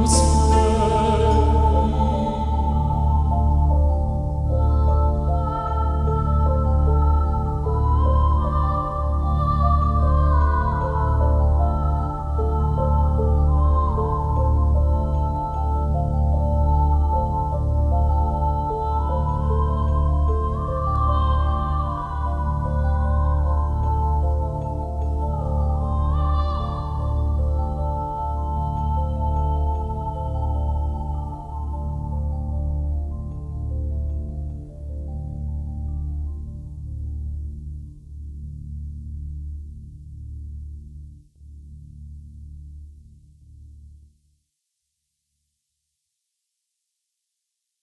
what's